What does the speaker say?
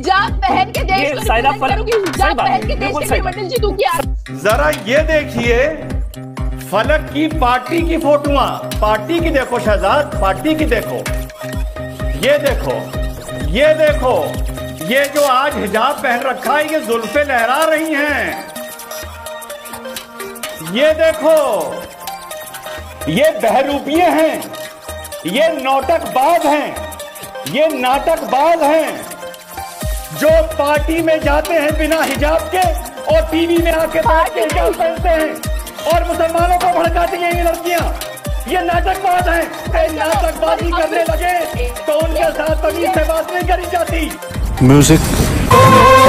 हिजाब पहन के देश को करूँगी। हिजाब पहन के देश के मेडल जीतूँगी जरा ये देखिए फलक की पार्टी की फोटुआ। पार्टी की देखो शहजाद पार्टी की देखो। ये देखो ये देखो ये जो आज हिजाब पहन रखा है ये जुल्फे लहरा रही हैं। ये देखो ये बहरूपिये हैं ये नौटकबाज हैं ये नाटकबाज हैं। जो पार्टी में जाते हैं बिना हिजाब के और टीवी में आके बैठ के हिजाब पहनते हैं और मुसलमानों को भड़काती हैं ये लड़कियाँ। ये नाटकबाज है। ये नाटकबाजी करने लगे। तो उनके साथ कभी से बात नहीं करी जाती। music.